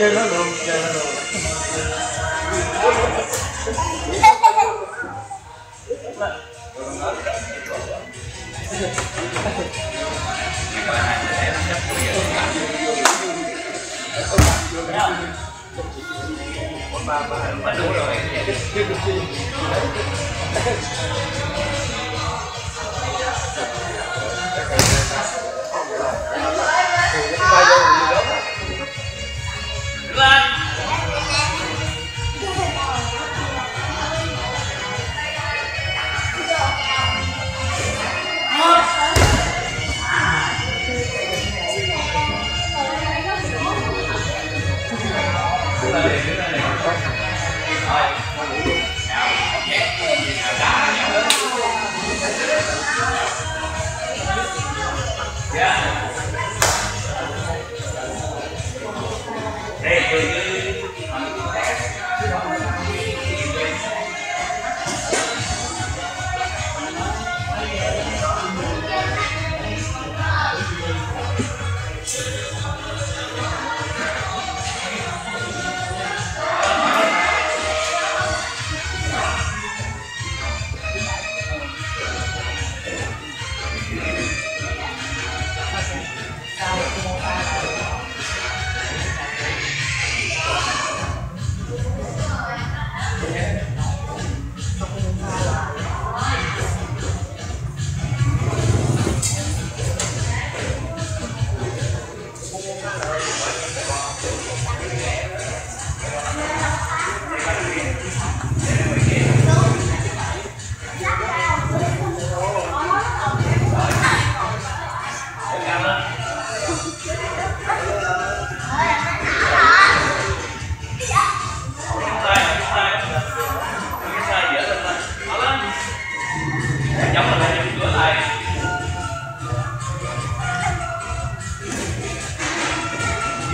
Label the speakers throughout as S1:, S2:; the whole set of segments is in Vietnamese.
S1: chơi nó luôn
S2: chơi Hãy subscribe cho kênh Ghiền
S1: Mì Gõ Để không bỏ lỡ những video hấp dẫn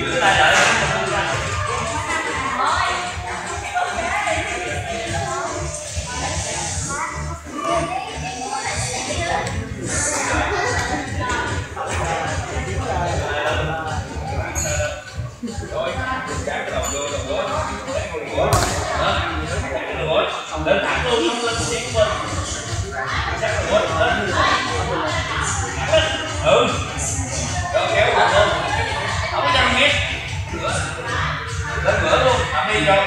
S1: Rồi, cái đầu vô, đầu không đầu gối, đầu gối, đến thẳng Dan baru, tapi yang